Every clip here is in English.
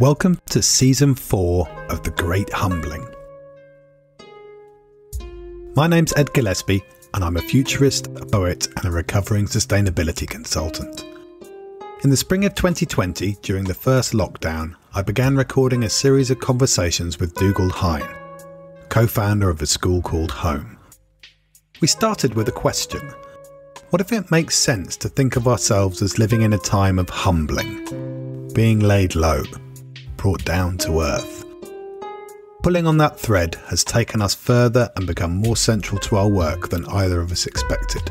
Welcome to season four of The Great Humbling. My name's Ed Gillespie, and I'm a futurist, a poet, and a recovering sustainability consultant. In the spring of 2020, during the first lockdown, I began recording a series of conversations with Dougald Hine, co founder of a school called Home. We started with a question What if it makes sense to think of ourselves as living in a time of humbling, being laid low? Brought down to earth. Pulling on that thread has taken us further and become more central to our work than either of us expected.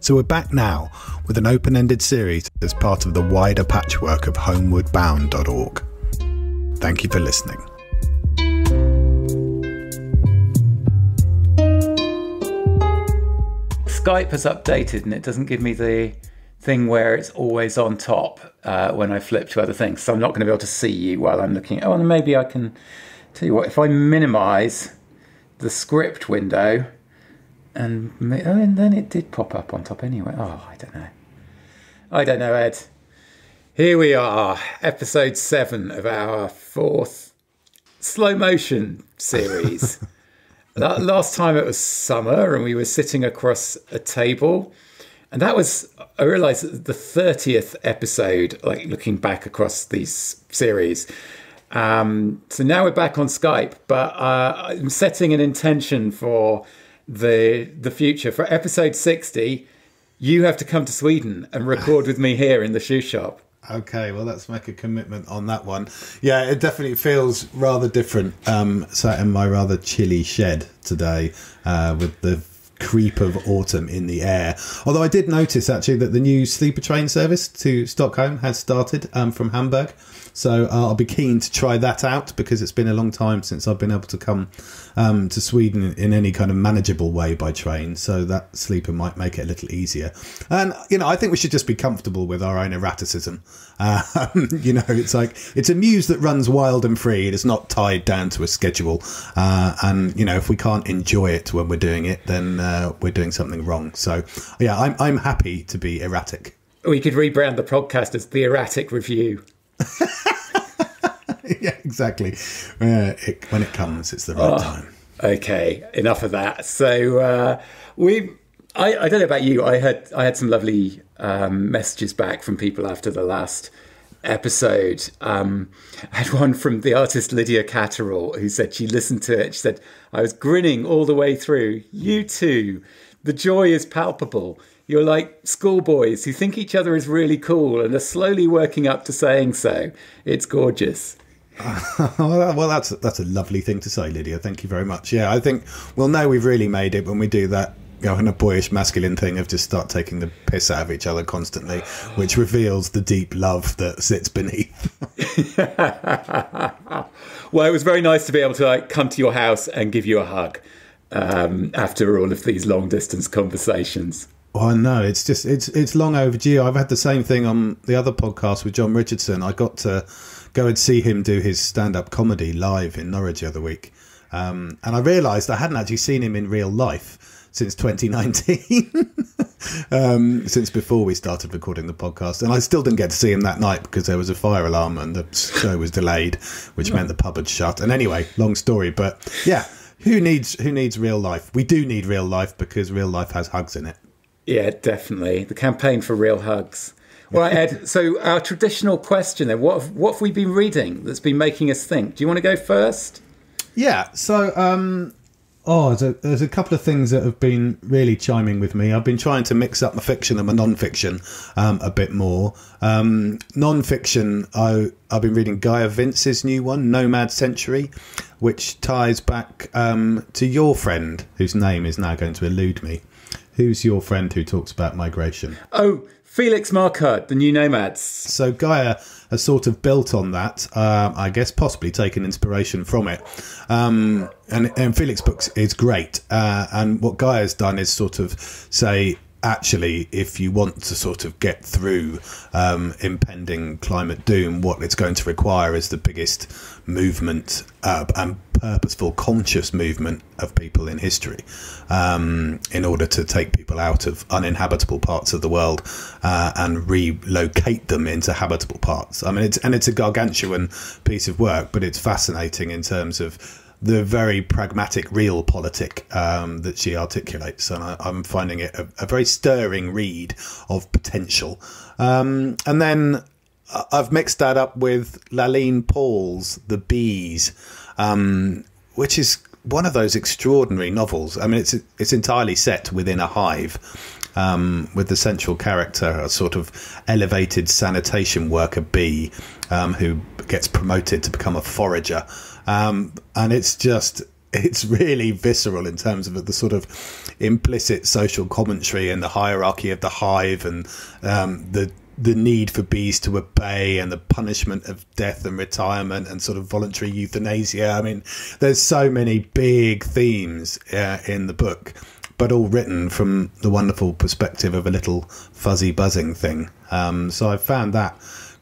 So we're back now with an open ended series as part of the wider patchwork of homewardbound.org. Thank you for listening. Skype has updated and it doesn't give me the thing where it's always on top uh, when I flip to other things. So I'm not going to be able to see you while I'm looking. Oh, and maybe I can tell you what, if I minimize the script window, and, oh, and then it did pop up on top anyway. Oh, I don't know. I don't know, Ed. Here we are, episode seven of our fourth slow motion series. Last time it was summer, and we were sitting across a table and that was, I realized the 30th episode, like looking back across these series. Um, so now we're back on Skype, but uh, I'm setting an intention for the the future. For episode 60, you have to come to Sweden and record with me here in the shoe shop. Okay, well, let's make a commitment on that one. Yeah, it definitely feels rather different. Um, sat in my rather chilly shed today uh, with the creep of autumn in the air. Although I did notice actually that the new sleeper train service to Stockholm has started um, from Hamburg. So uh, I'll be keen to try that out because it's been a long time since I've been able to come um, to Sweden in any kind of manageable way by train. So that sleeper might make it a little easier. And you know, I think we should just be comfortable with our own erraticism. Um, you know, it's like it's a muse that runs wild and free. It is not tied down to a schedule. Uh, and you know, if we can't enjoy it when we're doing it, then uh, we're doing something wrong. So yeah, I'm I'm happy to be erratic. We could rebrand the podcast as the Erratic Review. yeah, exactly. Uh, it, when it comes, it's the right oh, time. Okay, enough of that. So uh, we, I, I, don't know about you. I had I had some lovely um, messages back from people after the last episode. Um, I had one from the artist Lydia Catterall who said she listened to it. She said, I was grinning all the way through. You too. The joy is palpable. You're like schoolboys who think each other is really cool and are slowly working up to saying so. It's gorgeous. well, that's that's a lovely thing to say, Lydia. Thank you very much. Yeah, I think we'll know we've really made it when we do that kind of boyish masculine thing of just start taking the piss out of each other constantly, which reveals the deep love that sits beneath. well, it was very nice to be able to like come to your house and give you a hug um, after all of these long distance conversations. Oh no, it's just it's it's long overdue. I've had the same thing on the other podcast with John Richardson. I got to go and see him do his stand up comedy live in Norwich the other week. Um, and I realised I hadn't actually seen him in real life since 2019, um, since before we started recording the podcast. And I still didn't get to see him that night because there was a fire alarm and the show was delayed, which meant the pub had shut. And anyway, long story, but yeah, who needs who needs real life? We do need real life because real life has hugs in it. Yeah, definitely. The campaign for real hugs. Right, Ed. So our traditional question then: what have, what have we been reading that's been making us think? Do you want to go first? Yeah. So, um, oh, there's a, there's a couple of things that have been really chiming with me. I've been trying to mix up my fiction and my non-fiction um, a bit more. Um, non-fiction, I I've been reading Gaia Vince's new one, Nomad Century, which ties back um, to your friend, whose name is now going to elude me. Who's your friend who talks about migration? Oh, Felix Marquardt, the new Nomads. So Gaia has sort of built on that. Uh, I guess possibly taken inspiration from it. Um, and, and Felix books is great. Uh, and what Gaia has done is sort of say actually, if you want to sort of get through um, impending climate doom, what it's going to require is the biggest movement uh, and purposeful, conscious movement of people in history um, in order to take people out of uninhabitable parts of the world uh, and relocate them into habitable parts. I mean, it's and it's a gargantuan piece of work, but it's fascinating in terms of the very pragmatic realpolitik um, that she articulates, and I, am finding it a, a, very stirring read of potential. Um, and then I've mixed that up with Laline Paull's The Bees, um, which is one of those extraordinary novels. I mean, it's it's entirely set within a hive. Um, with the central character, a sort of elevated sanitation worker bee um, who gets promoted to become a forager um, and it's just it's really visceral in terms of the sort of implicit social commentary and the hierarchy of the hive and um, the the need for bees to obey and the punishment of death and retirement and sort of voluntary euthanasia. I mean, there's so many big themes uh, in the book, but all written from the wonderful perspective of a little fuzzy buzzing thing. Um, so I found that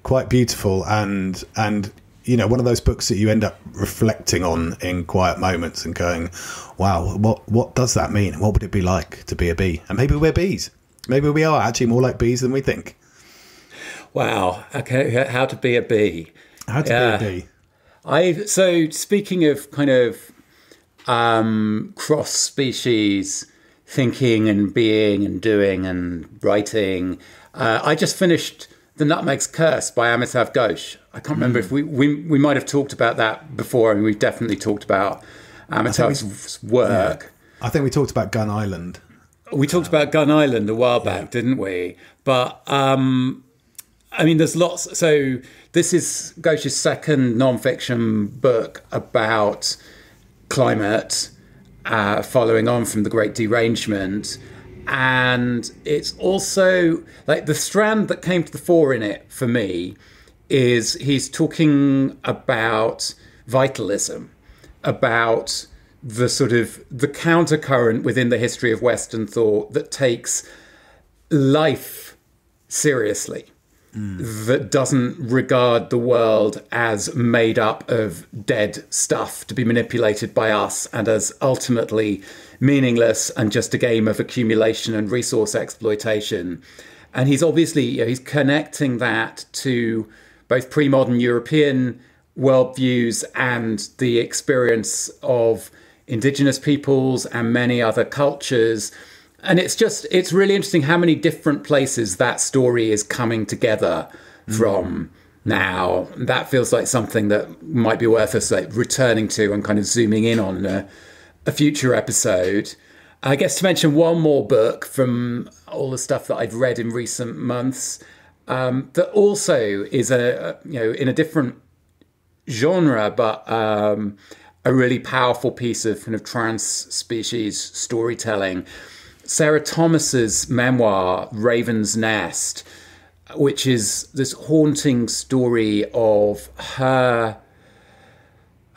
quite beautiful and and you know, one of those books that you end up reflecting on in quiet moments and going, "Wow, what what does that mean? What would it be like to be a bee?" And maybe we're bees. Maybe we are actually more like bees than we think. Wow. Okay, how to be a bee? How to uh, be a bee? I so speaking of kind of um, cross species thinking and being and doing and writing. Uh, I just finished the Nutmeg's Curse by Amitav Ghosh. I can't remember mm. if we, we we might have talked about that before, I mean, we've definitely talked about Amitav's work. Yeah. I think we talked about Gun Island. We talked about Gun Island a while back, yeah. didn't we? But um, I mean, there's lots. So this is Ghosh's second non-fiction book about climate, uh, following on from the Great Derangement and it's also like the strand that came to the fore in it for me is he's talking about vitalism about the sort of the countercurrent within the history of western thought that takes life seriously mm. that doesn't regard the world as made up of dead stuff to be manipulated by us and as ultimately meaningless and just a game of accumulation and resource exploitation. And he's obviously you know, he's connecting that to both pre-modern European worldviews and the experience of indigenous peoples and many other cultures. And it's just it's really interesting how many different places that story is coming together mm. from now. That feels like something that might be worth us like returning to and kind of zooming in on a, a future episode. I guess to mention one more book from all the stuff that I've read in recent months um, that also is a you know in a different genre, but um, a really powerful piece of kind of trans species storytelling. Sarah Thomas's memoir Raven's Nest, which is this haunting story of her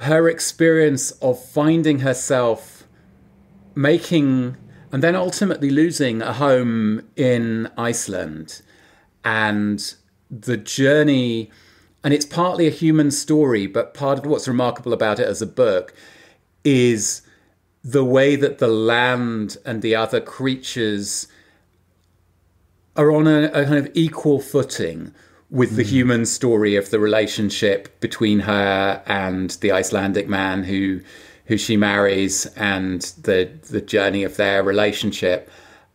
her experience of finding herself making and then ultimately losing a home in Iceland and the journey and it's partly a human story but part of what's remarkable about it as a book is the way that the land and the other creatures are on a, a kind of equal footing with the hmm. human story of the relationship between her and the Icelandic man who who she marries and the the journey of their relationship.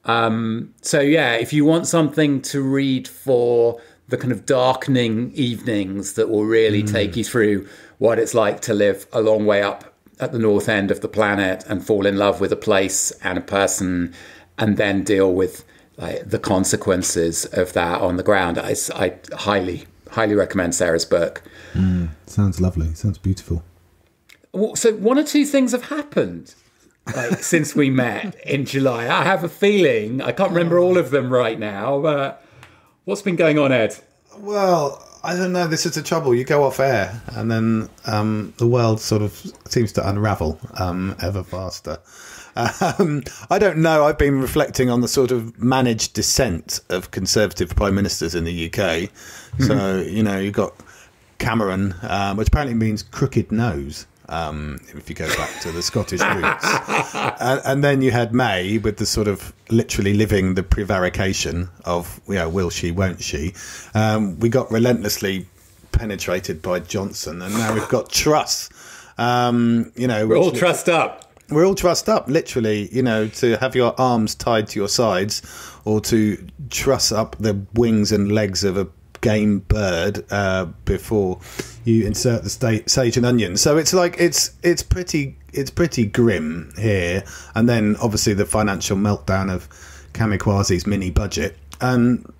Um, so yeah, if you want something to read for the kind of darkening evenings that will really mm. take you through what it's like to live a long way up at the north end of the planet and fall in love with a place and a person and then deal with like the consequences of that on the ground. I, I highly, highly recommend Sarah's book. Mm, sounds lovely. Sounds beautiful. So one or two things have happened like, since we met in July. I have a feeling I can't remember all of them right now. But what's been going on, Ed? Well, I don't know. This is the trouble. You go off air, and then um, the world sort of seems to unravel um, ever faster. Um, I don't know. I've been reflecting on the sort of managed descent of Conservative prime ministers in the UK. So, mm-hmm. you know, you've got Cameron, um, which apparently means crooked nose. Um, if you go back to the Scottish roots, and, and, then you had May with the sort of literally living the prevarication of, you know, will she, won't she? Um, we got relentlessly penetrated by Johnson, and now we've got Truss. Um, you know, we're all trussed up. We're all trussed up, literally. You know, to have your arms tied to your sides, or to truss up the wings and legs of a game bird uh, before you insert the sage and onion. So it's like it's it's pretty it's pretty grim here, and then obviously the financial meltdown of Kamikwaze's mini budget. And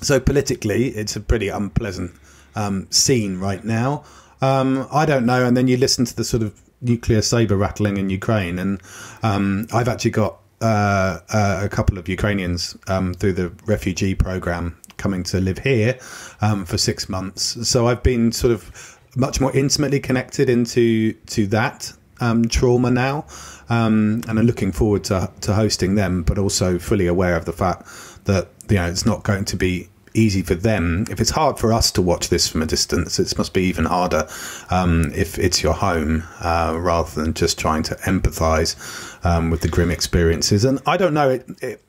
so politically, it's a pretty unpleasant um, scene right now. Um, I don't know. And then you listen to the sort of nuclear saber rattling in Ukraine, and um, I've actually got uh, uh, a couple of Ukrainians um, through the refugee program coming to live here um, for six months. So I've been sort of much more intimately connected into to that um, trauma now, um, and I'm looking forward to to hosting them, but also fully aware of the fact that you know it's not going to be easy for them. If it's hard for us to watch this from a distance, it must be even harder um, if it's your home uh, rather than just trying to empathise um, with the grim experiences. And I don't know, it, it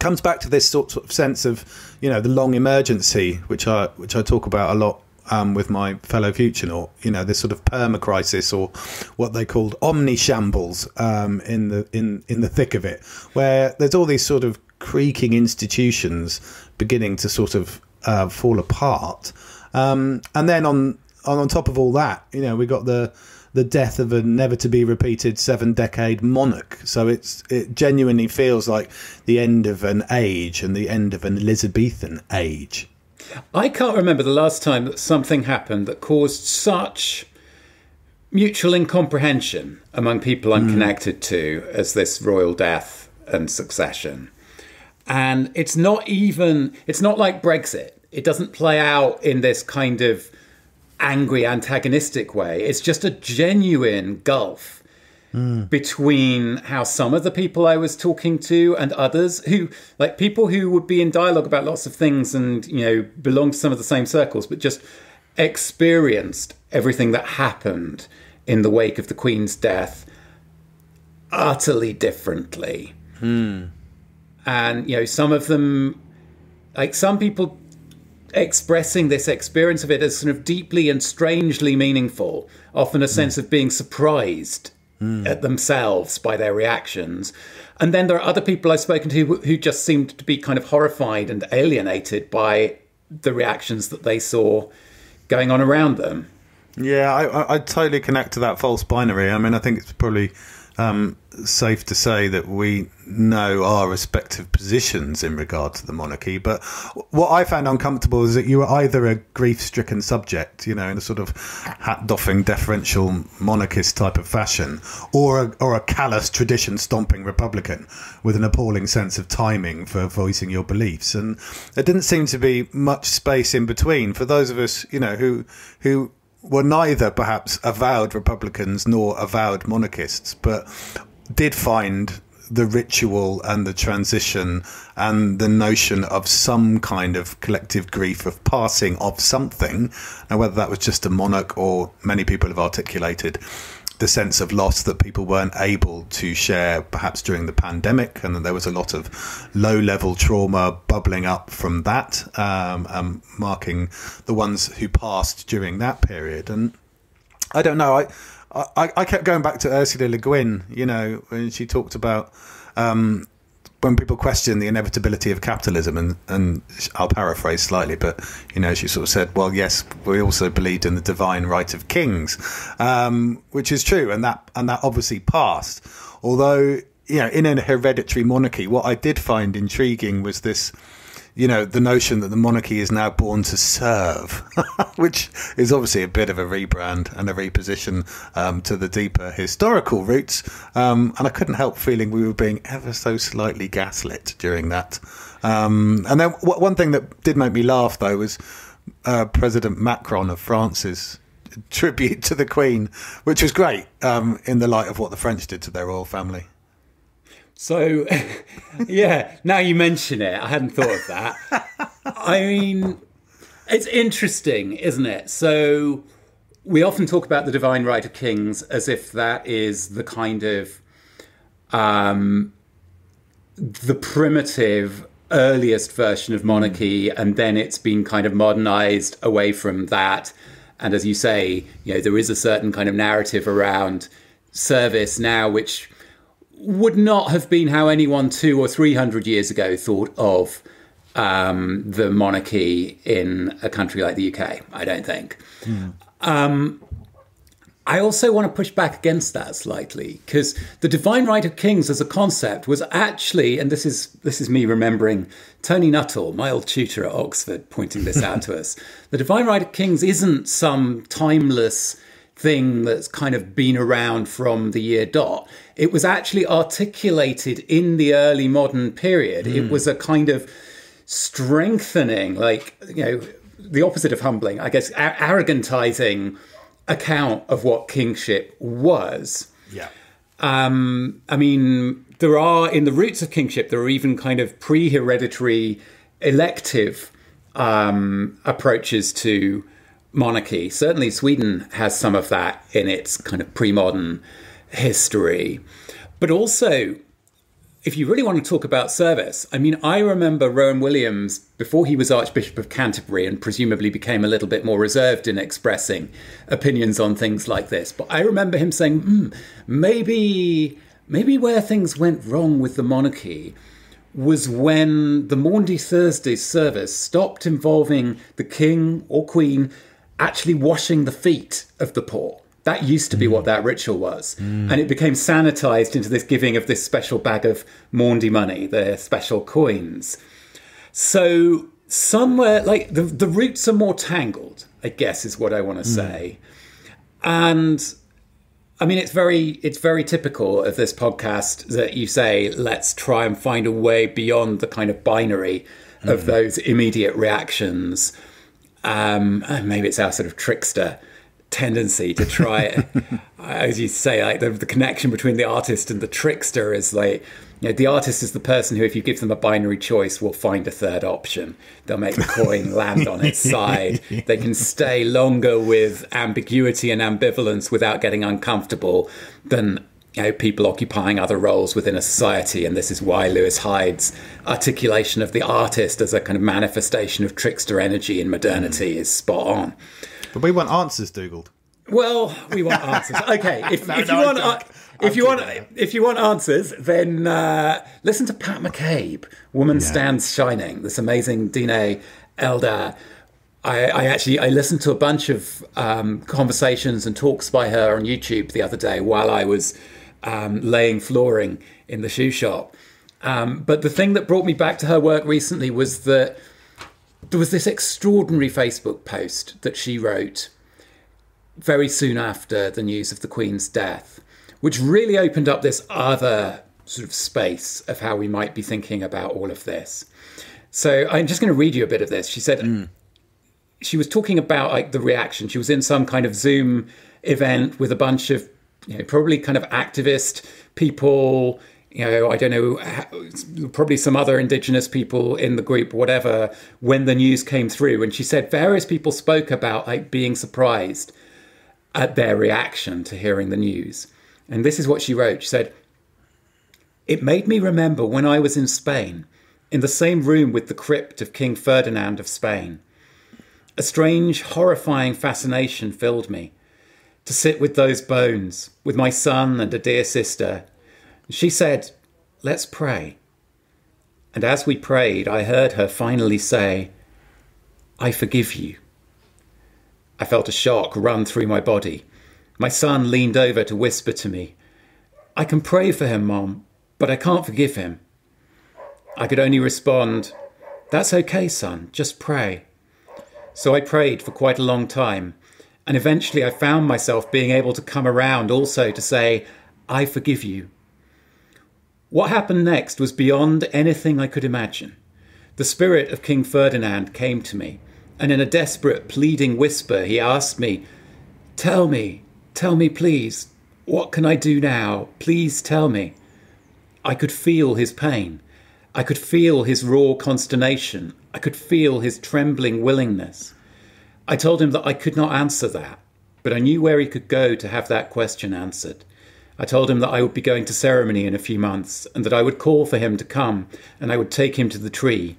comes back to this sort of sense of you know the long emergency, which I which I talk about a lot um, with my fellow future, you know, this sort of perma crisis, or what they called omni shambles um, in the in in the thick of it, where there's all these sort of creaking institutions beginning to sort of uh, fall apart, um, and then on, on on top of all that, you know, we got the the death of a never to be repeated seven decade monarch. So it's it genuinely feels like the end of an age and the end of an Elizabethan age. I can't remember the last time that something happened that caused such mutual incomprehension among people I'm mm. connected to as this royal death and succession. And it's not even, it's not like Brexit. It doesn't play out in this kind of angry, antagonistic way. It's just a genuine gulf mm. between how some of the people I was talking to and others who, like people who would be in dialogue about lots of things and, you know, belong to some of the same circles, but just experienced everything that happened in the wake of the Queen's death utterly differently. Mm and you know some of them like some people expressing this experience of it as sort of deeply and strangely meaningful often a sense mm. of being surprised mm. at themselves by their reactions and then there are other people i've spoken to who, who just seemed to be kind of horrified and alienated by the reactions that they saw going on around them yeah i, I, I totally connect to that false binary i mean i think it's probably um, safe to say that we know our respective positions in regard to the monarchy. But what I found uncomfortable is that you were either a grief stricken subject, you know, in a sort of hat doffing, deferential monarchist type of fashion, or a, or a callous, tradition stomping Republican with an appalling sense of timing for voicing your beliefs. And there didn't seem to be much space in between for those of us, you know, who, who, were neither perhaps avowed Republicans nor avowed monarchists, but did find the ritual and the transition and the notion of some kind of collective grief of passing of something, and whether that was just a monarch or many people have articulated the sense of loss that people weren't able to share perhaps during the pandemic and that there was a lot of low level trauma bubbling up from that um, um, marking the ones who passed during that period. And i don't know i I, I kept going back to Ursula Le Guin, you know, when she talked about um, when people question the inevitability of capitalism, and, and I'll paraphrase slightly, but you know, she sort of said, "Well, yes, we also believed in the divine right of kings," um, which is true, and that and that obviously passed. Although, you know, in a hereditary monarchy, what I did find intriguing was this you know, the notion that the monarchy is now born to serve, which is obviously a bit of a rebrand and a reposition um, to the deeper historical roots. Um, and I couldn't help feeling we were being ever so slightly gaslit during that. Um, and then w- one thing that did make me laugh, though, was uh, President Macron of France's tribute to the Queen, which was great um, in the light of what the French did to their royal family. So, yeah, now you mention it, I hadn't thought of that. I mean, it's interesting, isn't it? So, we often talk about the divine right of kings as if that is the kind of um, the primitive earliest version of monarchy, and then it's been kind of modernized away from that. And as you say, you know, there is a certain kind of narrative around service now, which would not have been how anyone two or three hundred years ago thought of um, the monarchy in a country like the UK. I don't think. Mm. Um, I also want to push back against that slightly because the divine right of kings as a concept was actually, and this is this is me remembering Tony Nuttall, my old tutor at Oxford, pointing this out to us. The divine right of kings isn't some timeless thing that's kind of been around from the year dot. It was actually articulated in the early modern period. Mm. It hmm. was a kind of strengthening, like you know, the opposite of humbling, I guess, arrogantizing account of what kingship was. Yeah. Um, I mean, there are in the roots of kingship, there are even kind of pre hereditary elective um, approaches to monarchy. Certainly, Sweden has some of that in its kind of pre modern history. But also, if you really want to talk about service, I mean, I remember Rowan Williams before he was Archbishop of Canterbury and presumably became a little bit more reserved in expressing opinions on things like this. But I remember him saying, mm, maybe, maybe where things went wrong with the monarchy was when the Maundy Thursday service stopped involving the king or queen actually washing the feet of the poor. That used to be mm. what that ritual was. Mm. And it became sanitized into this giving of this special bag of Maundy money, the special coins. So somewhere like the, the roots are more tangled, I guess is what I want to mm. say. And I mean, it's very it's very typical of this podcast that you say, let's try and find a way beyond the kind of binary of mm. those immediate reactions. Um, maybe it's our sort of trickster tendency to try as you say like the, the, connection between the artist and the trickster is like you know, the artist is the person who if you give them a binary choice will find a third option. They'll make the coin land on its side. They can stay longer with ambiguity and ambivalence without getting uncomfortable than you know, people occupying other roles within a society, and this is why Lewis Hyde's articulation of the artist as a kind of manifestation of trickster energy in modernity mm. is spot on. But we want answers, Dougald. Well, we want answers. Okay, if, no, if no, you want, uh, if you want, if you want answers, then uh, listen to Pat McCabe. Woman yeah. stands shining. This amazing Dine Elder. I, I, actually I listened to a bunch of um, conversations and talks by her on YouTube the other day while I was um, laying flooring in the shoe shop. Um, but the thing that brought me back to her work recently was that there was this extraordinary Facebook post that she wrote very soon after the news of the Queen's death, which really opened up this other sort of space of how we might be thinking about all of this. So I'm just going to read you a bit of this. She said mm. she was talking about like the reaction. She was in some kind of Zoom event with a bunch of you know, probably kind of activist people you know, I don't know, probably some other indigenous people in the group, whatever, when the news came through. And she said various people spoke about like being surprised at their reaction to hearing the news. And this is what she wrote. She said, It made me remember when I was in Spain, in the same room with the crypt of King Ferdinand of Spain. A strange, horrifying fascination filled me. To sit with those bones, with my son and a dear sister, she said, Let's pray. And as we prayed, I heard her finally say, I forgive you. I felt a shock run through my body. My son leaned over to whisper to me, I can pray for him, Mom, but I can't forgive him. I could only respond, That's okay, son, just pray. So I prayed for quite a long time, and eventually I found myself being able to come around also to say, I forgive you. What happened next was beyond anything I could imagine. The spirit of King Ferdinand came to me, and in a desperate, pleading whisper, he asked me, Tell me, tell me, please, what can I do now? Please tell me. I could feel his pain. I could feel his raw consternation. I could feel his trembling willingness. I told him that I could not answer that, but I knew where he could go to have that question answered. I told him that I would be going to ceremony in a few months and that I would call for him to come and I would take him to the tree.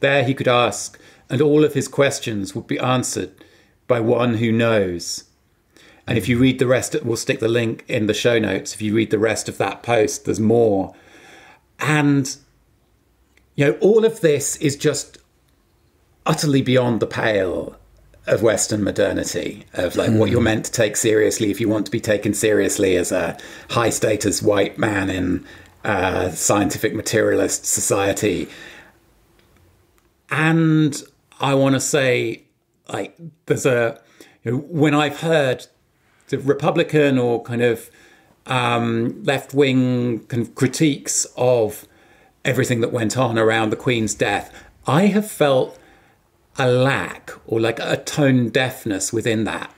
There he could ask, and all of his questions would be answered by one who knows. And if you read the rest, we'll stick the link in the show notes. If you read the rest of that post, there's more. And, you know, all of this is just utterly beyond the pale of Western modernity, of like mm. what you're meant to take seriously if you want to be taken seriously as a high status white man in a scientific materialist society. And I want to say, like, there's a, you know, when I've heard the Republican or kind of um, left wing kind of critiques of everything that went on around the Queen's death, I have felt a lack or like a tone deafness within that,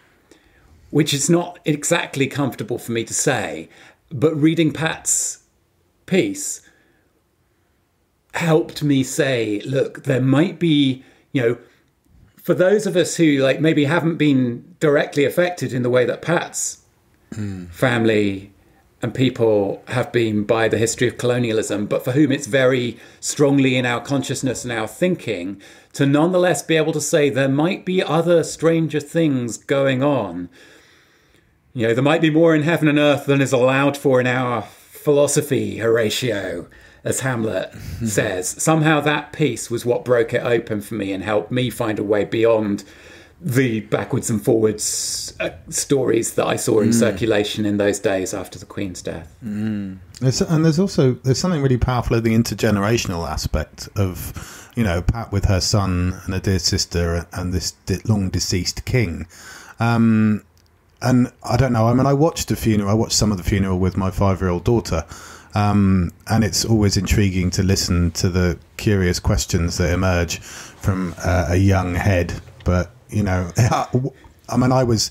which is not exactly comfortable for me to say. But reading Pat's piece helped me say, look, there might be, you know, for those of us who like maybe haven't been directly affected in the way that Pat's mm. family and people have been by the history of colonialism, but for whom it's very strongly in our consciousness and our thinking, to nonetheless be able to say there might be other stranger things going on. You know, there might be more in heaven and earth than is allowed for in our philosophy, Horatio as Hamlet says. Somehow that piece was what broke it open for me and helped me find a way beyond the backwards and forwards uh, stories that I saw in mm. circulation in those days after the Queen's death. Mm. There's, and there's also there's something really powerful in the intergenerational aspect of you know Pat with her son and a dear sister and this long deceased king. Um, and I don't know. I mean, I watched the funeral. I watched some of the funeral with my five year old daughter. Um, and it's always intriguing to listen to the curious questions that emerge from uh, a young head. But you know, I mean, I was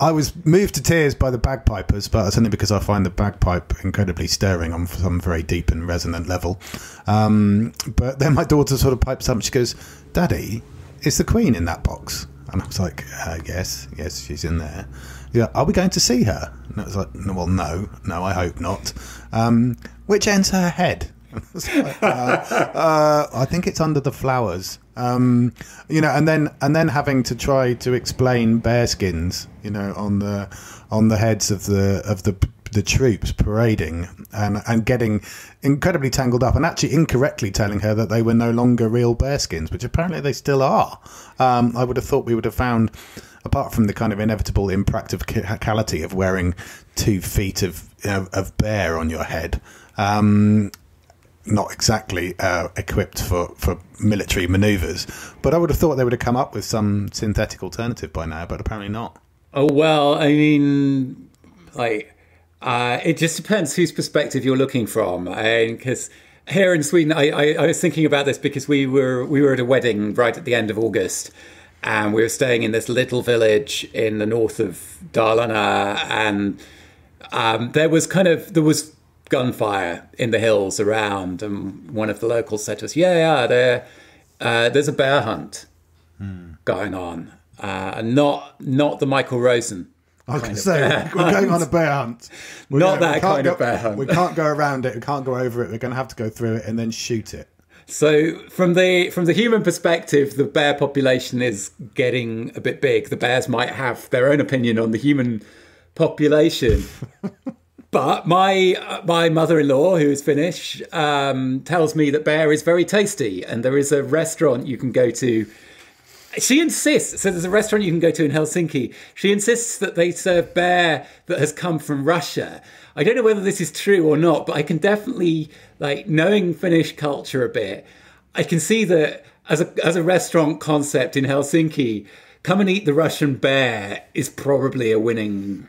I was moved to tears by the bagpipers, but it's only because I find the bagpipe incredibly stirring on some very deep and resonant level. Um, but then my daughter sort of pipes up. She goes, "Daddy, is the Queen in that box?" And I was like, uh, "Yes, yes, she's in there." Yeah, are we going to see her? And it was like, well, no, no, I hope not. Um, which ends her head? like, uh, uh, I think it's under the flowers. Um, you know, and then and then having to try to explain bearskins, you know, on the on the heads of the of the the troops parading and and getting incredibly tangled up and actually incorrectly telling her that they were no longer real bearskins, which apparently they still are. Um, I would have thought we would have found apart from the kind of inevitable impracticality of wearing two feet of of, bear on your head, um, not exactly uh, equipped for, for military manoeuvres. But I would have thought they would have come up with some synthetic alternative by now, but apparently not. Oh well, I mean, like uh, it just depends whose perspective you're looking from, because. Here in Sweden, I, I, I was thinking about this because we were we were at a wedding right at the end of August, and we were staying in this little village in the north of Dalarna, and um, there was kind of there was gunfire in the hills around, and one of the locals said to us, "Yeah, yeah, there, uh, there's a bear hunt hmm. going on, uh, not not the Michael Rosen." I was going to say, we're going on a bear hunt. We're not that kind go, of bear hunt. We can't go around it. We can't go over it. We're going to have to go through it and then shoot it. So from the from the human perspective, the bear population is getting a bit big. The bears might have their own opinion on the human population. but my my mother-in-law, who is Finnish, um, tells me that bear is very tasty, and there is a restaurant you can go to. She insists. So there's a restaurant you can go to in Helsinki. She insists that they serve bear that has come from Russia. I don't know whether this is true or not, but I can definitely like knowing Finnish culture a bit. I can see that as a as a restaurant concept in Helsinki, come and eat the Russian bear is probably a winning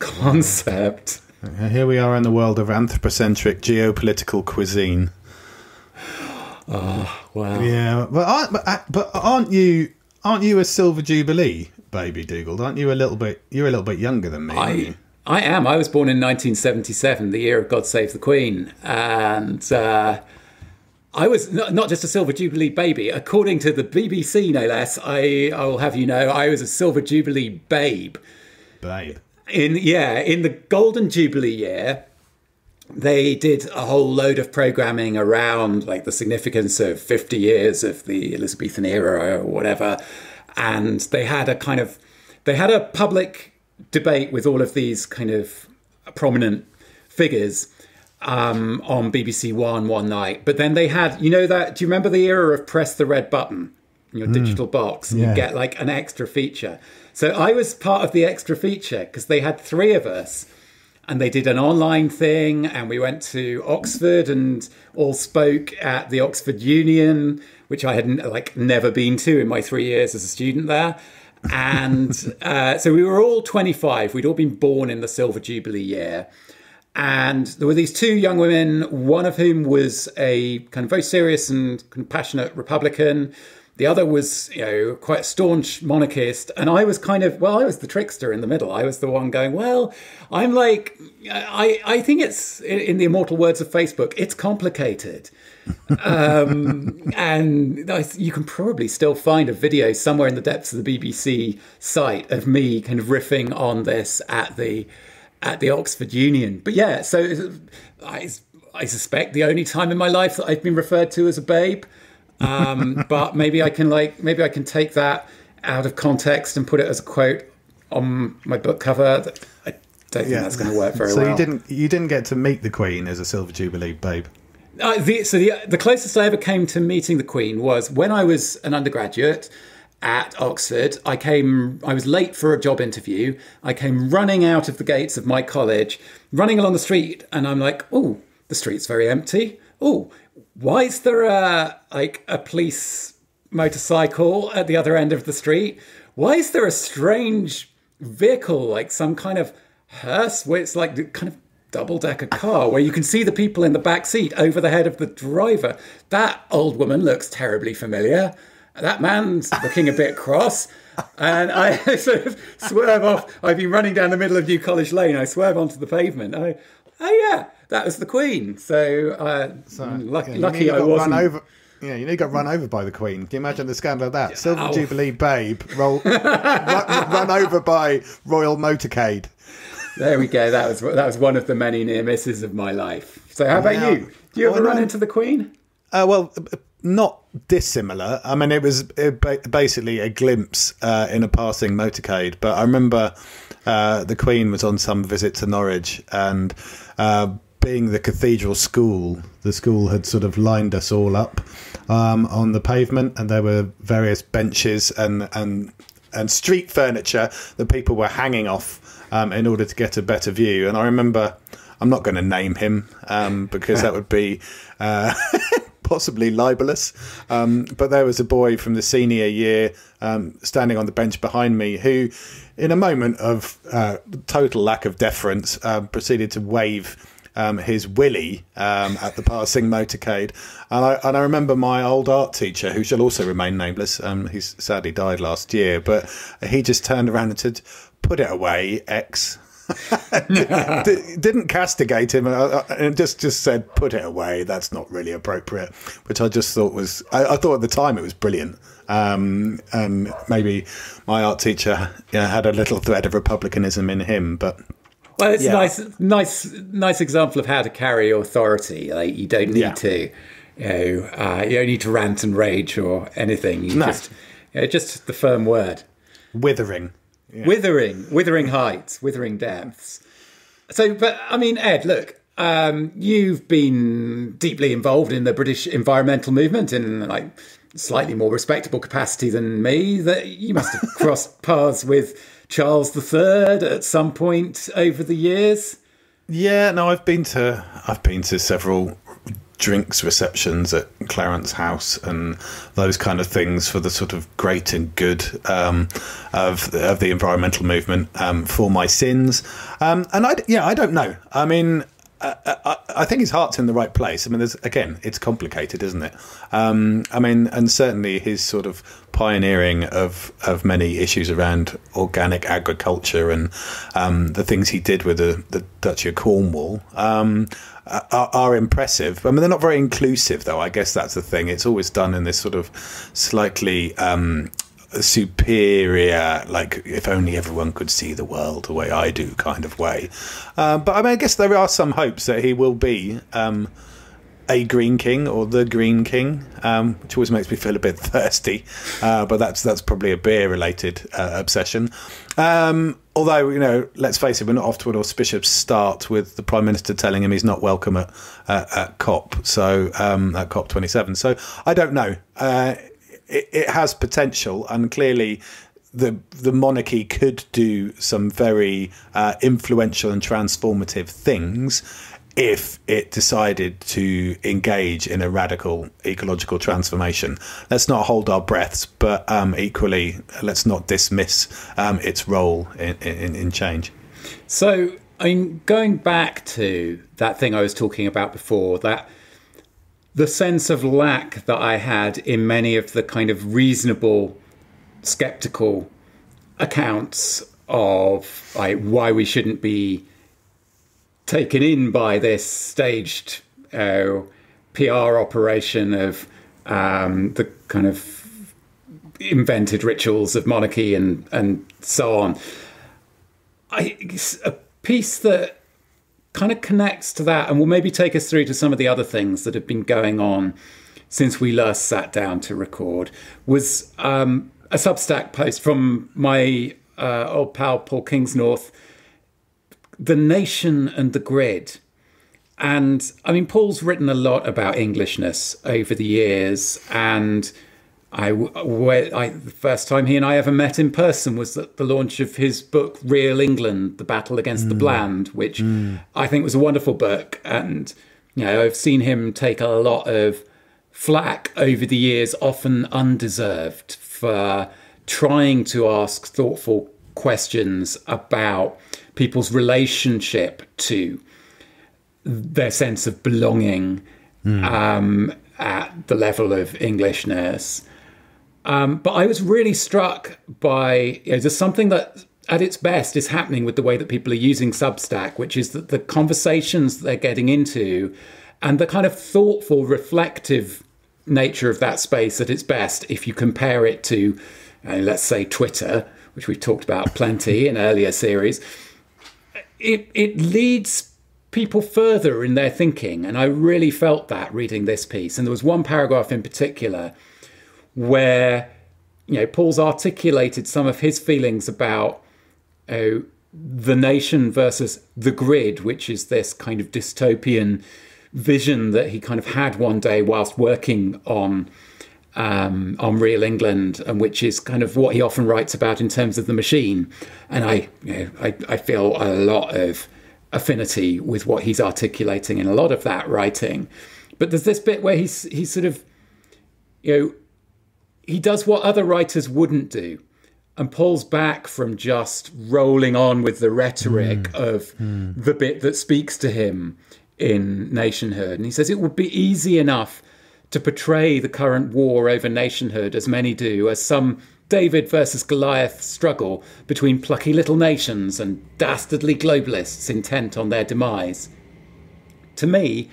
concept. Here we are in the world of anthropocentric geopolitical cuisine. Oh wow! Yeah, but aren't, but, uh, but aren't you aren't you a silver jubilee, baby Dougald? Aren't you a little bit? You're a little bit younger than me. I I am. I was born in 1977, the year of God Save the Queen, and uh, I was not, not just a Silver Jubilee baby. According to the BBC, no less, I I will have you know, I was a Silver Jubilee babe. Babe. In yeah, in the Golden Jubilee year, they did a whole load of programming around like the significance of 50 years of the Elizabethan era or whatever, and they had a kind of they had a public debate with all of these kind of prominent figures um, on BBC One one night. But then they had, you know, that do you remember the era of press the red button in your digital box and Yeah. you get like an extra feature? So I was part of the extra feature because they had three of us and they did an online thing and we went to oxford and all spoke at the oxford union which i had like never been to in my three years as a student there. And uh, so we were all 25 we'd all been born in the silver jubilee year. And there were these two young women one of whom was a kind of very serious and compassionate republican the other was, you know, quite staunch monarchist, and I was kind of well, I was the trickster in the middle. I was the one going, well, I'm like, I I think it's in the immortal words of Facebook, it's complicated, um, and I, you can probably still find a video somewhere in the depths of the BBC site of me kind of riffing on this at the at the Oxford Union. But yeah, so I I suspect the only time in my life that I've been referred to as a babe um, but maybe I can like maybe I can take that out of context and put it as a quote on my book cover. I don't think that's going to work very so well. So you didn't you didn't get to meet the Queen as a Silver Jubilee babe. Uh, the, so the the closest I ever came to meeting the Queen was when I was an undergraduate at Oxford. I came. I was late for a job interview. I came running out of the gates of my college, running along the street, and I'm like, "Oh, the street's very empty. Oh, why is there a like a police motorcycle at the other end of the street? Why is there a strange vehicle like some kind of hearse where it's like kind of double decker car where you can see the people in the back seat over the head of the driver? That old woman looks terribly familiar. That man's looking a bit cross. And I sort of swerve off. I've been running down the middle of New College Lane. I swerve onto the pavement. I, oh yeah, that was the Queen. So, uh, luck- Yeah, lucky I got wasn't. Run over, yeah, you nearly got run over by the Queen. Can you imagine the scandal of that? Silver Ow. Jubilee babe roll, run, run over by Royal Motorcade. There we go. That was that was one of the many near misses of my life. So, how about Now- you? Do you ever well, run into the Queen? Uh, well, uh, not dissimilar. I mean, it was uh, basically a glimpse uh, in a passing motorcade. But I remember uh, the Queen was on some visit to Norwich, and uh, being the cathedral school, the school had sort of lined us all up um, on the pavement, and there were various benches and and and street furniture that people were hanging off um, in order to get a better view. And I remember. I'm not going to name him um, because that would be uh, possibly libelous. Um, but there was a boy from the senior year um, standing on the bench behind me who, in a moment of uh, total lack of deference, um, proceeded to wave. Um, his willy um, at the passing motorcade, and I and I remember my old art teacher, who shall also remain nameless. Um, he's sadly died last year, but he just turned around and said, "Put it away, X." D- didn't castigate him and just just said put it away that's not really appropriate which i just thought was i, I thought at the time it was brilliant um, and maybe my art teacher yeah, had a little thread of republicanism in him but Well, it's Yeah. a nice, nice, nice example of how to carry authority. Like you don't need Yeah. to, you know, uh, you don't need to rant and rage or anything. You No. just, you know, just the firm word. withering Withering, withering heights, withering depths. So, but I mean, Ed, look, um, you've been deeply involved in the British environmental movement in like slightly more respectable capacity than me. That you must have crossed paths with Charles III at some point over the years. Yeah, no, I've been to I've been to several drinks receptions at Clarence House and those kind of things for the sort of great and good um, of of the environmental movement um, for my sins. Um, and I yeah, I don't know. I mean, I, I, think his heart's in the right place. I mean, there's again, it's complicated, isn't it? Um, I mean, and certainly his sort of pioneering of of many issues around organic agriculture and um, the things he did with the, the Duchy of Cornwall um, are, are, impressive. I mean, they're not very inclusive, though. I guess that's the thing. It's always done in this sort of slightly um, superior, like if only everyone could see the world the way I do, kind of way. Uh, but I mean, I guess there are some hopes that he will be um, a Green King or the Green King, um, which always makes me feel a bit thirsty. Uh, but that's that's probably a beer-related uh, obsession. Um, although you know, let's face it, we're not off to an auspicious start with the Prime Minister telling him he's not welcome at at COP. So um, at COP 27. So I don't know. Uh, it, it has potential, and clearly the the monarchy could do some very uh, influential and transformative things if it decided to engage in a radical ecological transformation. Let's not hold our breaths, but um, equally, let's not dismiss um, its role in, in, in change. So, I mean, going back to that thing I was talking about before, that the sense of lack that I had in many of the kind of reasonable, skeptical accounts of like, why we shouldn't be taken in by this staged uh, PR operation of um, the kind of invented rituals of monarchy and and so on. I, a piece that kind of connects to that and will maybe take us through to some of the other things that have been going on since we last sat down to record was um, a Substack post from my uh, old pal Paul Kingsnorth, The Nation and the Grid. And I mean, Paul's written a lot about Englishness over the years, and I, I, the first time he and I ever met in person was at the launch of his book Real England: The Battle Against mm. the Bland, which mm. I think was a wonderful book. And you know, I've seen him take a lot of flack over the years, often undeserved, for trying to ask thoughtful questions about people's relationship to their sense of belonging mm. um, at the level of Englishness. Um, but I was really struck by you know, there's something that at its best is happening with the way that people are using Substack, which is that the conversations they're getting into and the kind of thoughtful, reflective nature of that space at its best, if you compare it to, uh, let's say, Twitter, which we've talked about plenty in earlier series, it, it leads people further in their thinking. And I really felt that reading this piece. And there was one paragraph in particular where you know Paul's articulated some of his feelings about uh, the nation versus the grid, which is this kind of dystopian vision that he kind of had one day whilst working on um, on Real England, and which is kind of what he often writes about in terms of the machine. And I, you know, I, I feel a lot of affinity with what he's articulating in a lot of that writing. But there's this bit where he's he's sort of, you know, he does what other writers wouldn't do and pulls back from just rolling on with the rhetoric mm. of mm. the bit that speaks to him in nationhood. And he says it would be easy enough to portray the current war over nationhood, as many do, as some David versus Goliath struggle between plucky little nations and dastardly globalists intent on their demise. To me,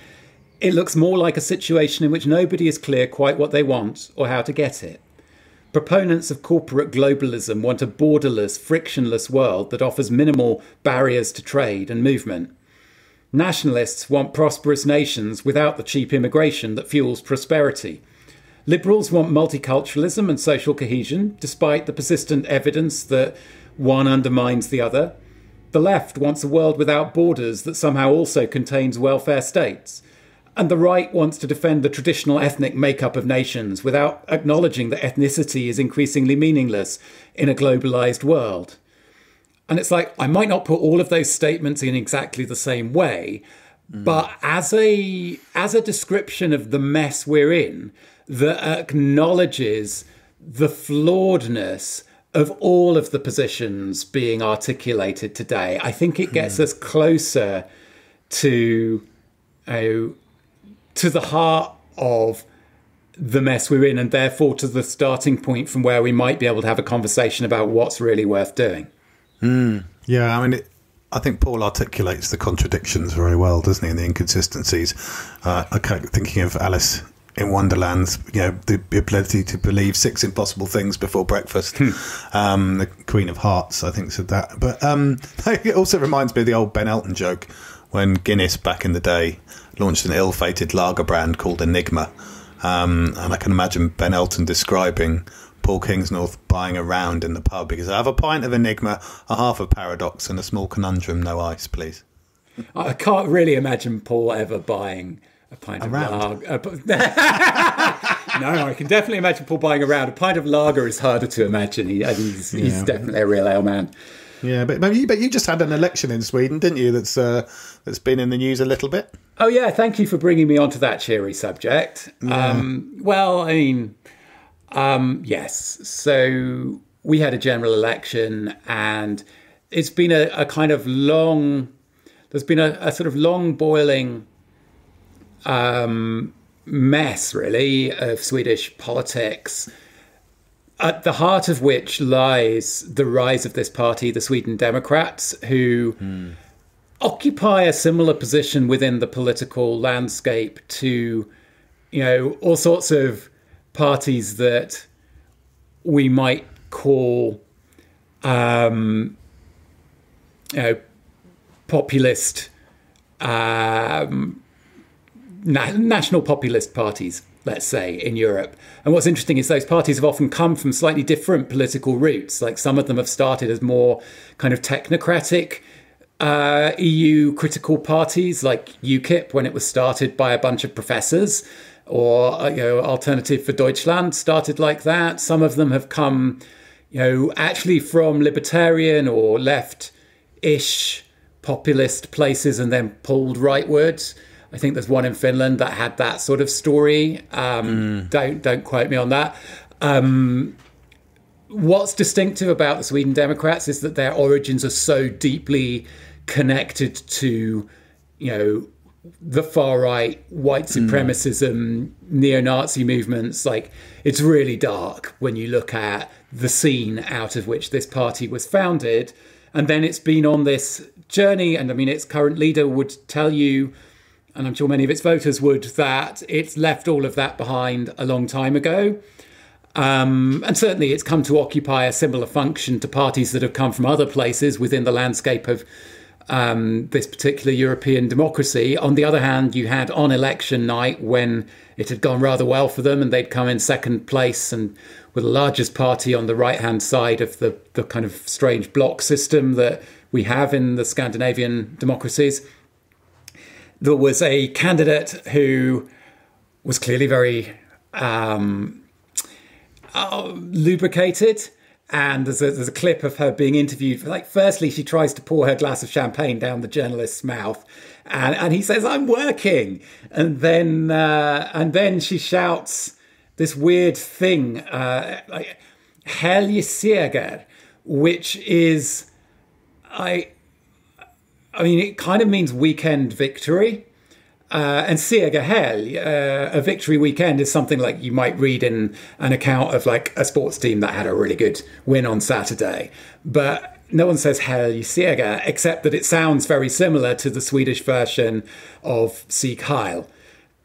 it looks more like a situation in which nobody is clear quite what they want or how to get it. Proponents of corporate globalism want a borderless, frictionless world that offers minimal barriers to trade and movement. Nationalists want prosperous nations without the cheap immigration that fuels prosperity. Liberals want multiculturalism and social cohesion, despite the persistent evidence that one undermines the other. The left wants a world without borders that somehow also contains welfare states. And the right wants to defend the traditional ethnic makeup of nations without acknowledging that ethnicity is increasingly meaningless in a globalized world. And it's like, I might not put all of those statements in exactly the same way, mm. but as a as a description of the mess we're in that acknowledges the flawedness of all of the positions being articulated today, I think it gets mm. us closer to uh, to the heart of the mess we're in, and therefore to the starting point from where we might be able to have a conversation about what's really worth doing. Yeah, I mean, it, I think Paul articulates the contradictions very well, doesn't he, and the inconsistencies. Uh, I kept thinking of Alice in Wonderland, you know, the ability to believe six impossible things before breakfast. Um, the Queen of Hearts, I think, said that. But um, it also reminds me of the old Ben Elton joke when Guinness back in the day launched an ill fated lager brand called Enigma. Um, and I can imagine Ben Elton describing Paul Kingsnorth buying a round in the pub because I have a pint of Enigma, a half of Paradox, and a small conundrum, no ice, please. I can't really imagine Paul ever buying a pint of round? lager. no, I can definitely imagine Paul buying a round. A pint of lager is harder to imagine. He, he's, he's definitely a real ale man. Yeah, but but you, but you just had an election in Sweden, didn't you? That's uh, that's been in the news a little bit. Oh yeah, thank you for bringing me onto that cheery subject. Um, well, I mean, um, yes. So we had a general election, and it's been a, a kind of long. There's been a, a sort of long boiling um, mess, really, of Swedish politics. At the heart of which lies the rise of this party, the Sweden Democrats, who occupy a similar position within the political landscape to, you know, all sorts of parties that we might call, um, you know, populist, um, na- national populist parties, let's say, in Europe. And what's interesting is those parties have often come from slightly different political roots. Like some of them have started as more kind of technocratic uh, EU critical parties, like UKIP, when it was started by a bunch of professors, or uh, you know, Alternative for Deutschland started like that. Some of them have come, you know, actually from libertarian or left-ish populist places and then pulled rightwards. I think there's one in Finland that had that sort of story. Um, Don't don't quote me on that. Um, what's distinctive about the Sweden Democrats is that their origins are so deeply connected to, you know, the far right, white supremacism, neo-Nazi movements. Like it's really dark when you look at the scene out of which this party was founded, and then it's been on this journey. And I mean, its current leader would tell you and I'm sure many of its voters would, that it's left all of that behind a long time ago. Um, and certainly it's come to occupy a similar function to parties that have come from other places within the landscape of um, this particular European democracy. On the other hand, you had on election night when it had gone rather well for them and they'd come in second place and were the largest party on the right hand side of the, the kind of strange block system that we have in the Scandinavian democracies there was a candidate who was clearly very um, uh, lubricated. And there's a, there's a clip of her being interviewed. Like, firstly, she tries to pour her glass of champagne down the journalist's mouth, and, and he says, "I'm working," and then uh, and then she shouts this weird thing, uh, like "Helgseger," which is, I I mean, it kind of means weekend victory. Uh, and Segerhelg, uh, a victory weekend, is something like you might read in an account of like a sports team that had a really good win on Saturday. But no one says Helgseger, except that it sounds very similar to the Swedish version of Sieg Heil.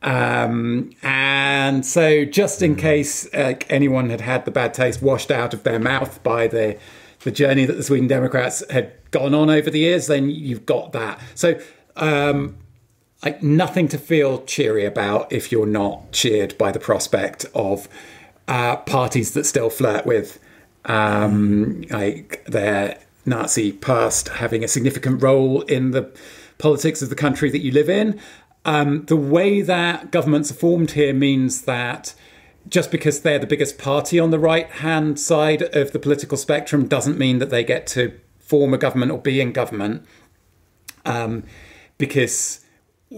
Um, and so, just in case uh, anyone had had the bad taste washed out of their mouth by the the journey that the Sweden Democrats had gone on over the years, then you've got that. So, um, like nothing to feel cheery about if you're not cheered by the prospect of uh, parties that still flirt with um, like their Nazi past having a significant role in the politics of the country that you live in. Um, the way that governments are formed here means that just because they're the biggest party on the right hand side of the political spectrum doesn't mean that they get to form a government or be in government. Um, because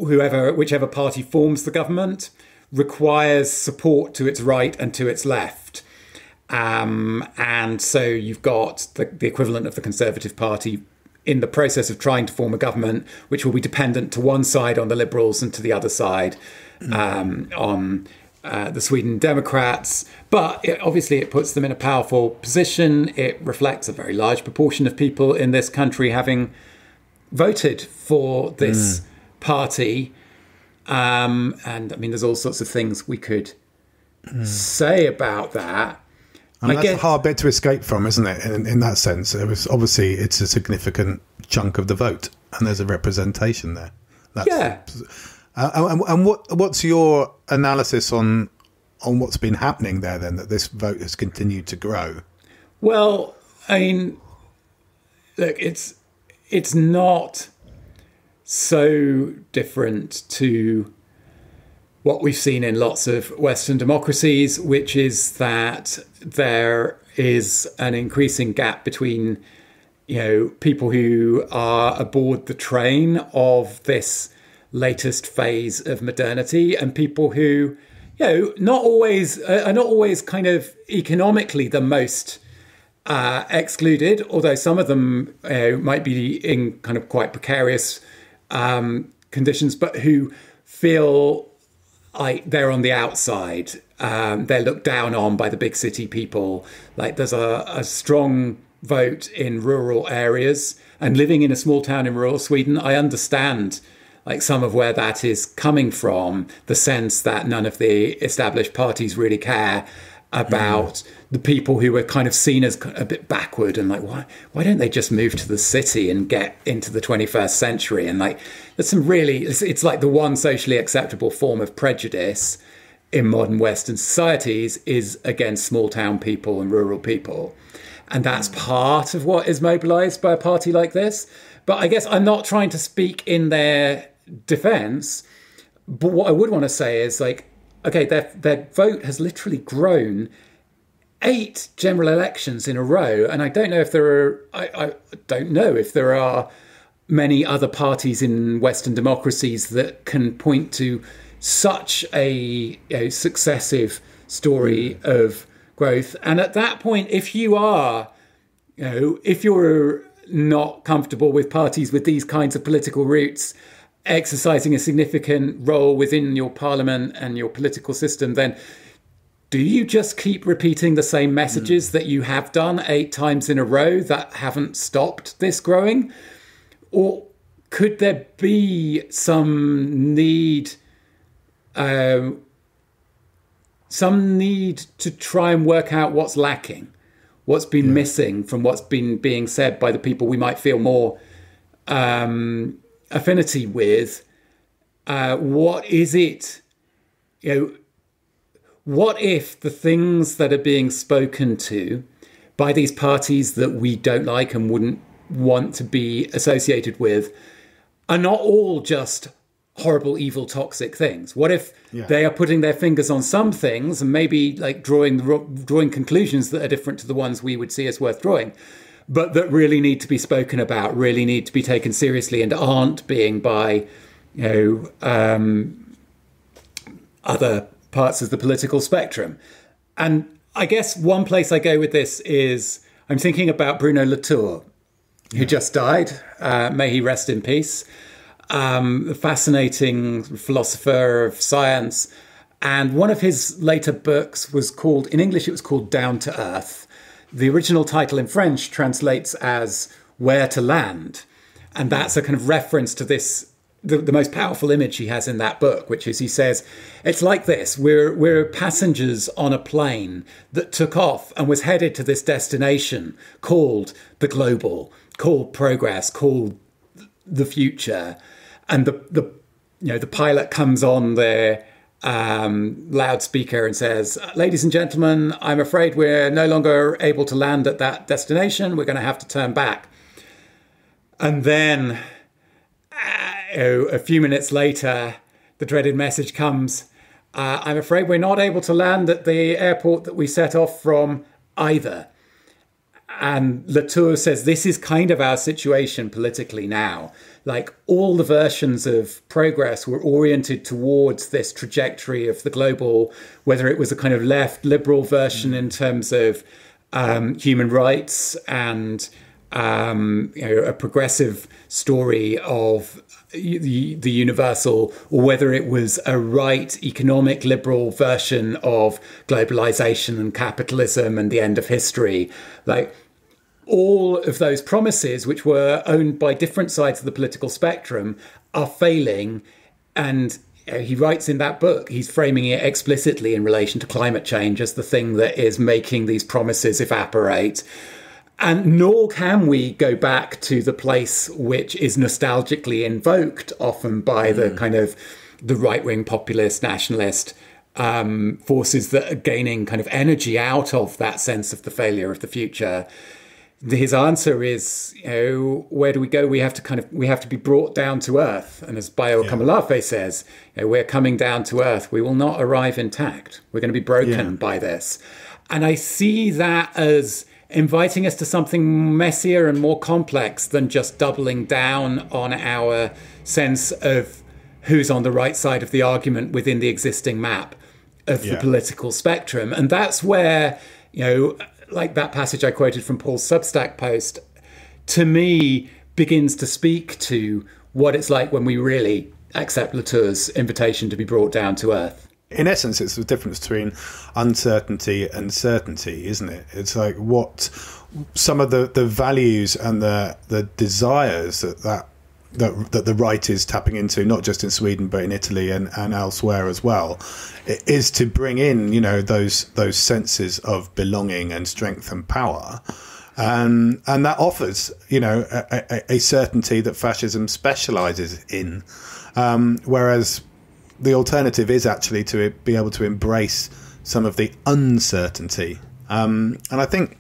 whoever, whichever party forms the government, requires support to its right and to its left. Um, and so you've got the, the equivalent of the Conservative Party in the process of trying to form a government, which will be dependent to one side on the Liberals and to the other side um, on uh, the Sweden Democrats. But it, obviously, it puts them in a powerful position. It reflects a very large proportion of people in this country having voted for this mm. Party. Um, and I mean, there's all sorts of things we could mm. say about that. Mean, I that's guess, a hard bit to escape from, isn't it? In, in that sense, it was obviously it's a significant chunk of the vote, and there's a representation there. That's, yeah. Uh, and, and what what's your analysis on on what's been happening there? Then that this vote has continued to grow. Well, I mean, look, it's it's not so different to what we've seen in lots of Western democracies, which is that there is an increasing gap between you know people who are aboard the train of this latest phase of modernity and people who you know not always uh, are not always kind of economically the most uh, excluded although some of them uh, might be in kind of quite precarious um, conditions but who feel like they're on the outside um, they're looked down on by the big city people like there's a, a strong vote in rural areas and living in a small town in rural sweden i understand like some of where that is coming from, the sense that none of the established parties really care about mm. The people who were kind of seen as a bit backward and like why why don't they just move to the city and get into the 21st century and like there's some really it's, it's like the one socially acceptable form of prejudice in modern western societies is against small town people and rural people and that's mm. part of what is mobilized by a party like this but i guess i'm not trying to speak in their defense. But what I would want to say is like, okay, their their vote has literally grown eight general elections in a row, and I don't know if there are. I, I don't know if there are many other parties in Western democracies that can point to such a you know, successive story mm. of growth. And at that point, if you are, you know, if you're not comfortable with parties with these kinds of political roots, exercising a significant role within your parliament and your political system, then do you just keep repeating the same messages mm. that you have done eight times in a row that haven't stopped this growing? Or could there be some need, um, some need to try and work out what's lacking, what's been yeah. missing from what's been being said by the people we might feel more um, affinity with, uh, what is it? You know, what if the things that are being spoken to by these parties that we don't like and wouldn't want to be associated with are not all just horrible, evil, toxic things? What if yeah. they are putting their fingers on some things and maybe like drawing drawing conclusions that are different to the ones we would see as worth drawing? but that really need to be spoken about, really need to be taken seriously, and aren't being by, you know, um, other parts of the political spectrum. And I guess one place I go with this is I'm thinking about Bruno Latour, who yeah. just died. Uh, may he rest in peace. Um, a fascinating philosopher of science. And one of his later books was called, in English, it was called Down to Earth. The original title in French translates as Where to Land. And that's a kind of reference to this the, the, most powerful image he has in that book, which is he says, it's like this. We're, we're passengers on a plane that took off and was headed to this destination called the global, called progress, called the future. And the, the, you know, the pilot comes on there um, loudspeaker and says, Ladies and gentlemen, I'm afraid we're no longer able to land at that destination. We're going to have to turn back. And then a few minutes later, the dreaded message comes uh, I'm afraid we're not able to land at the airport that we set off from either. And Latour says this is kind of our situation politically now like all the versions of progress were oriented towards this trajectory of the global, whether it was a kind of left liberal version mm. in terms of um, human rights and um, you know, a progressive story of the, the universal, or whether it was a right economic liberal version of globalization and capitalism and the end of history. Like all of those promises, which were owned by different sides of the political spectrum, are failing. And he writes in that book, he's framing it explicitly in relation to climate change as the thing that is making these promises evaporate. And nor can we go back to the place which is nostalgically invoked often by mm. the kind of the right wing populist nationalist um, forces that are gaining kind of energy out of that sense of the failure of the future. His answer is, you know, where do we go? We have to kind of we have to be brought down to earth. And as Bayo yeah. Akomolafe says, you know, we're coming down to earth. We will not arrive intact. We're going to be broken yeah. by this. And I see that as inviting us to something messier and more complex than just doubling down on our sense of who's on the right side of the argument within the existing map of yeah. the political spectrum. And that's where, you know, like that passage I quoted from Paul's Substack post, to me begins to speak to what it's like when we really accept Latour's invitation to be brought down to earth in essence, it's the difference between uncertainty and certainty, isn't it? It's like what some of the, the values and the the desires that that that, that the right is tapping into, not just in Sweden but in Italy and, and elsewhere as well, is to bring in you know those those senses of belonging and strength and power. Um, and that offers, you know, a, a, a certainty that fascism specialises in, um, whereas the alternative is actually to be able to embrace some of the uncertainty. Um, and I think,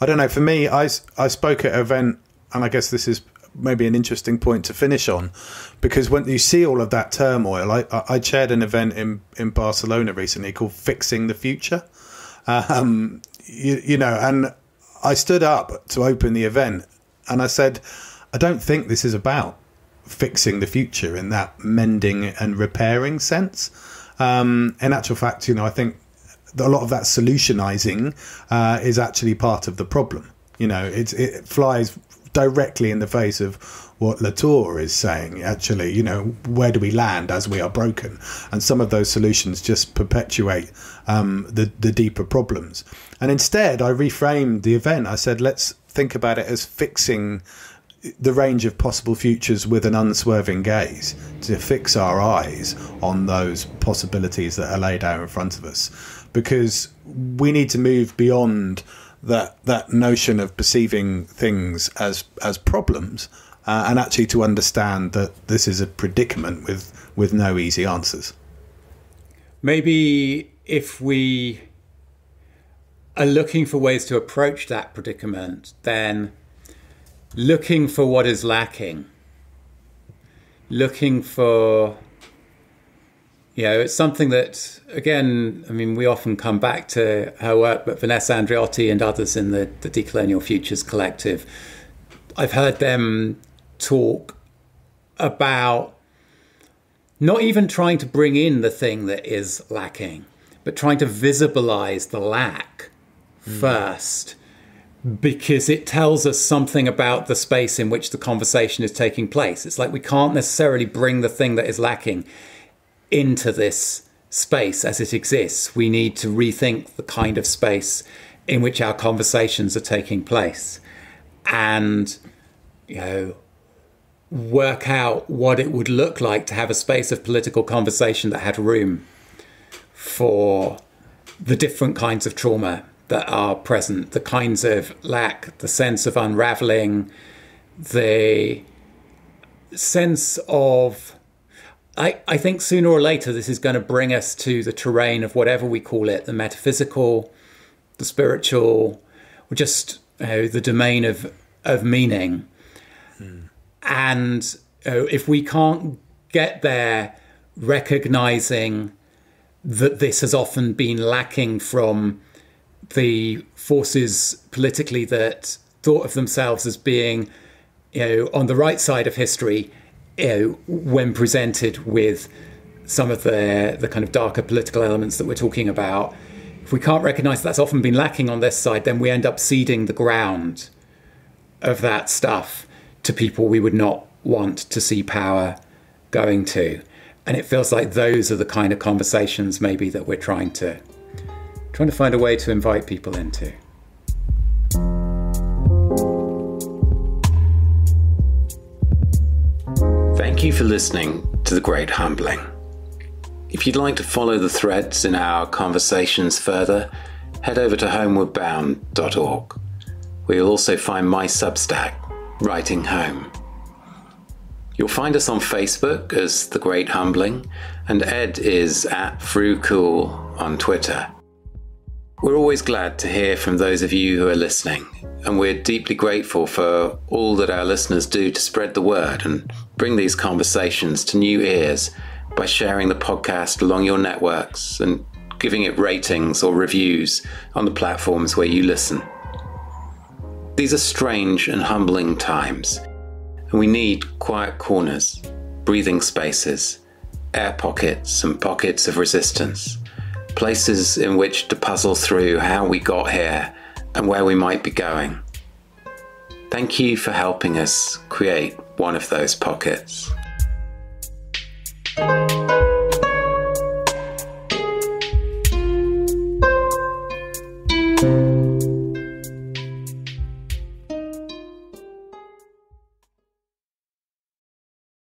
I don't know, for me, I, I spoke at an event, and I guess this is maybe an interesting point to finish on, because when you see all of that turmoil, I, I chaired an event in, in Barcelona recently called Fixing the Future. Um, you, you know, and I stood up to open the event and I said, I don't think this is about fixing the future in that mending and repairing sense. Um, in actual fact, you know, I think a lot of that solutionizing uh, is actually part of the problem. You know, it, it flies directly in the face of what Latour is saying. Actually, you know, where do we land as we are broken? And some of those solutions just perpetuate um, the the deeper problems. And instead, I reframed the event. I said, let's think about it as fixing the range of possible futures with an unswerving gaze to fix our eyes on those possibilities that are laid out in front of us. Because we need to move beyond that that notion of perceiving things as as problems uh, and actually to understand that this is a predicament with with no easy answers. Maybe if we are looking for ways to approach that predicament then looking for what is lacking, looking for, you know, it's something that, again, I mean, we often come back to her work, but Vanessa Andreotti and others in the, the Decolonial Futures Collective, I've heard them talk about not even trying to bring in the thing that is lacking, but trying to visibilize the lack mm. first because it tells us something about the space in which the conversation is taking place. It's like we can't necessarily bring the thing that is lacking into this space as it exists. We need to rethink the kind of space in which our conversations are taking place and, you know, work out what it would look like to have a space of political conversation that had room for the different kinds of trauma that are present, the kinds of lack, the sense of unraveling, the sense of. I, I think sooner or later this is going to bring us to the terrain of whatever we call it the metaphysical, the spiritual, or just you know, the domain of, of meaning. Hmm. And you know, if we can't get there recognizing that this has often been lacking from the forces politically that thought of themselves as being, you know, on the right side of history, you know, when presented with some of the the kind of darker political elements that we're talking about. If we can't recognise that's often been lacking on this side, then we end up ceding the ground of that stuff to people we would not want to see power going to. And it feels like those are the kind of conversations maybe that we're trying to trying to find a way to invite people into. Thank you for listening to The Great Humbling. If you'd like to follow the threads in our conversations further, head over to homewardbound.org, where you'll also find my Substack, Writing Home. You'll find us on Facebook as The Great Humbling, and Ed is at FruCool on Twitter. We're always glad to hear from those of you who are listening, and we're deeply grateful for all that our listeners do to spread the word and bring these conversations to new ears by sharing the podcast along your networks and giving it ratings or reviews on the platforms where you listen. These are strange and humbling times, and we need quiet corners, breathing spaces, air pockets, and pockets of resistance, places in which to puzzle through how we got here and where we might be going. Thank you for helping us create one of those pockets.